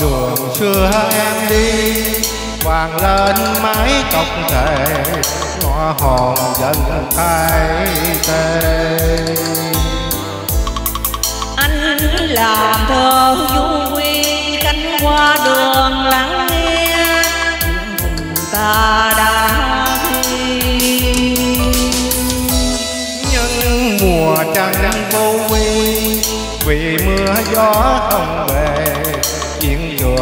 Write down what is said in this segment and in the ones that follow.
đường xưa em đi vàng lên mái tóc thề ngõ hòn dần khai tê. Anh làm thơ vui cánh qua đường lắng nghe tình ta đã đi. Nhưng mùa trăng vô quy vì mưa gió không về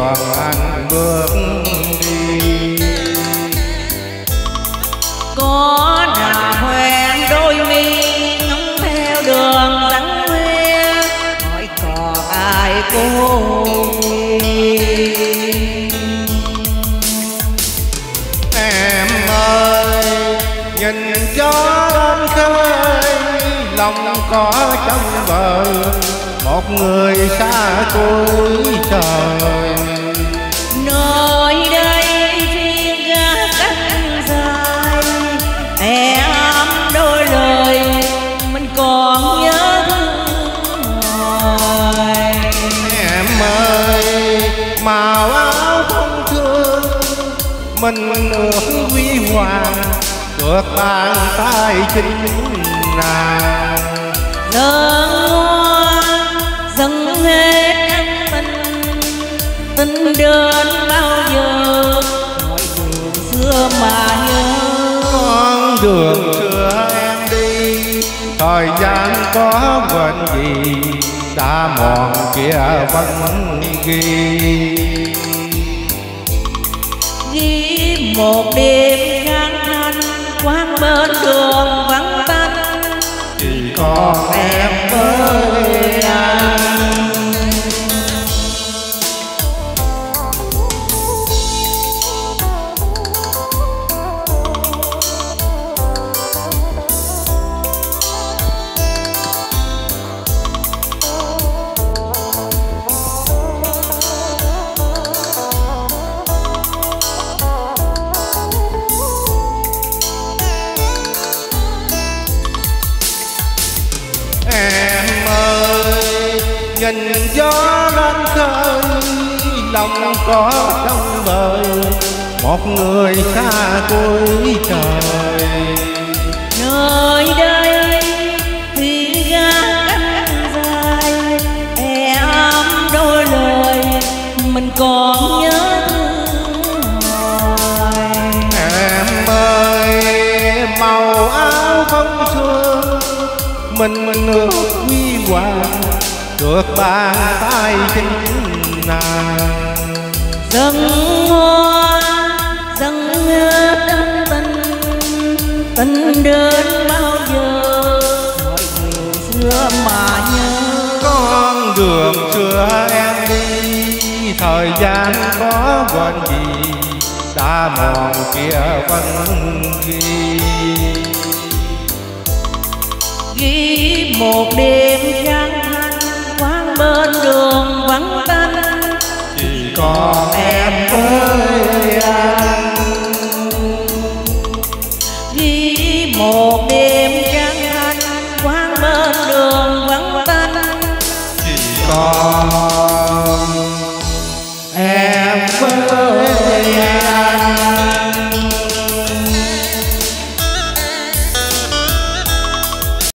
anh bước đi có nào hoen đôi mi ngóng theo đường vắng hoe hỏi còn ai cô em ơi nhìn gió lên khơi lòng có trong bờ một người xa cuối trời còn nhớ hoài em ơi màu áo không thương mình ước huy hoàng được bàn tay chính nàng nương hoa dâng hết ân tình tình đến bao giờ mọi đường xưa mà nhớ con đường thời gian có quên gì đã mòn kia vẫn ghi ghi một đêm khang thanh quán bên đường vắng tanh. Chỉ còn em với em ơi nhìn gió lên khơi lòng có trong bờ một người xa cuối trời nơi đây thì ga cánh dài em đôi lời mình còn nhớ mình nước huy hoàng được bàn tay chính nàng dâng hoa dâng hết ân tình tình đến bao giờ? Mọi xưa mà nhớ. Con đường xưa em đi thời gian có quên gì? Đã mòn kia vẫn ghi ghi một đêm trăng thanh quán bên đường vắng ta